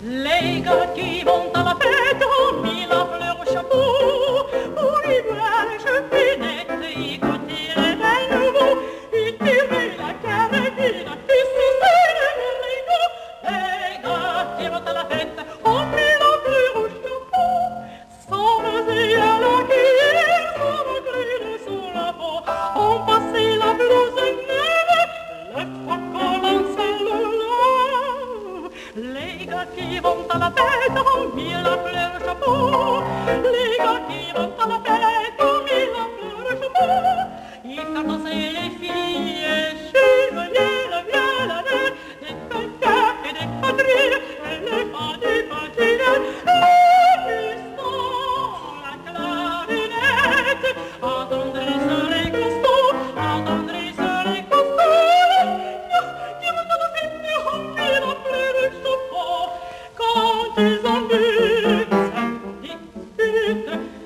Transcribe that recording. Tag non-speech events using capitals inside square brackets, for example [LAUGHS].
Les gars qui vont à la fête ont mis la fleur au chapeau pour y voir les chevinettes, écouter les belles nouveaux, y tirer la carabine, et sucer les rigots. Les gars qui vont à la qui vont à la fête ont mis la fleur au chapeau. Les gars qui vont à la fête ont mis la fleur au chapeau. Ils font danser. Thank [LAUGHS] you.